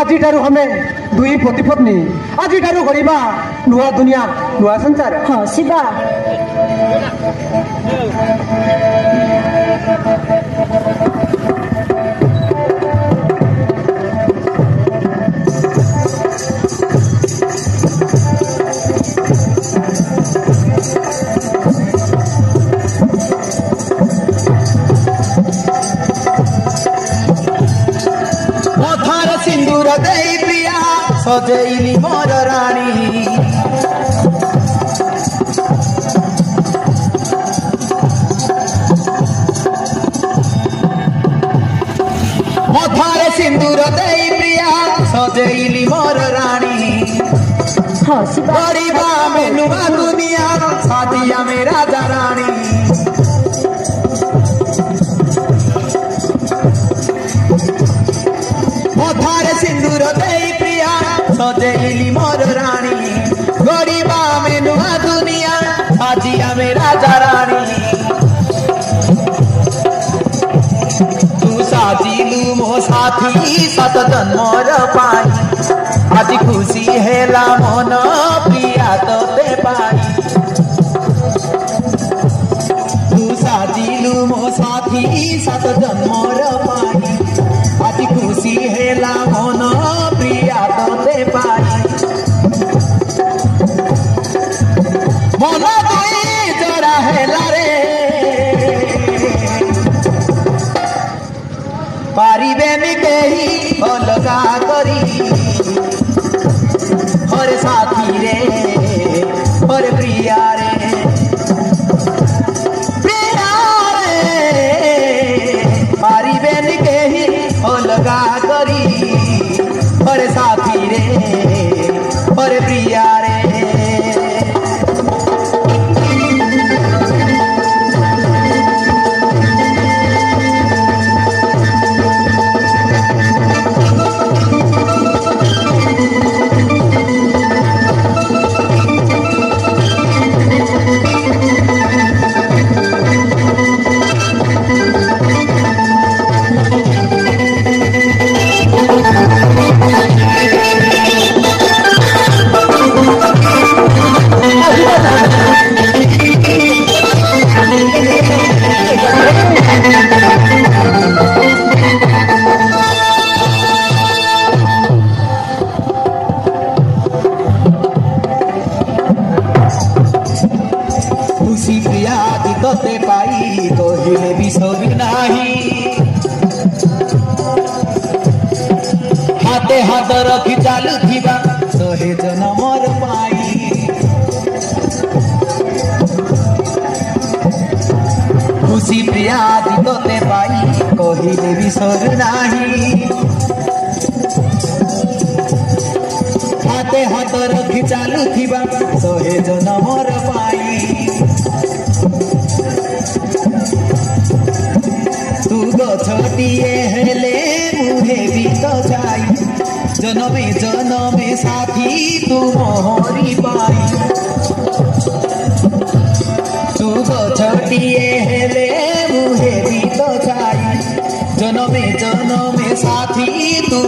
আজি ঠারু আমি দুই পতি পত্নী আজি ঠারু গড়িবা নয়া দুনিয়া নয়া সঞ্চার হ্যাঁ শিবা सिंदूर दे प्रिया सजे मोर रानी मथारे सिंदूर दे प्रिया सजेली मोर रानी हसी परिवा मेनुवा दुनिया शादी मेरा राजा मोर पाई आज खुशी हैला मन प्रिया ते तो पाई तू পারিবেনি কেহি অলগা করি হরে সাথী রে হরে প্রিয়া রে প্রিয়া রে পারিবেনি কেহি অলগা করি হরে সাথী রে ପାଦ ରଖି ଚାଲୁଥିବା ଶହେ ଜନ ମୋର ପାଇଁ ଖୁସି ପ୍ରିୟା ଆଜି ତୋତେ ପାଇ କହିଲେ ବି ସରୁ ନାହିଁ ହାତେ ହାତ ରଖି ଚାଲୁଥିବା ଶହେ ଜନ ମୋର ପାଇଁ ତୁ ଗଛଟିଏ जनमे जनमे साथी तू मोहरी बाई तू तो गछटिए हेले मुहे तो जाई जनमे जनमे साथी तू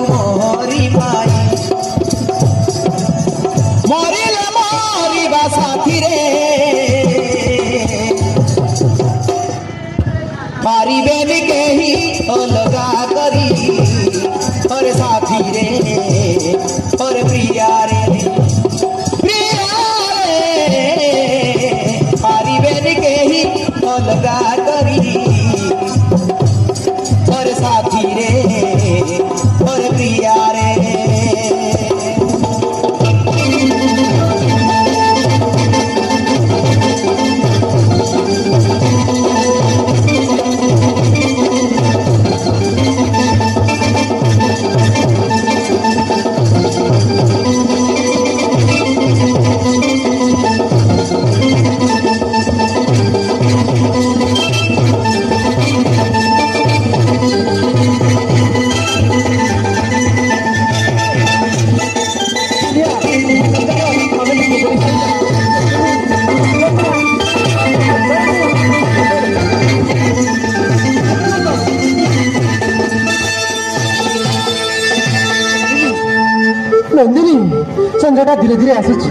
संजयटा धीरे धीरे आसुची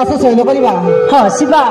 आसु सहन करवा हाँ शिवा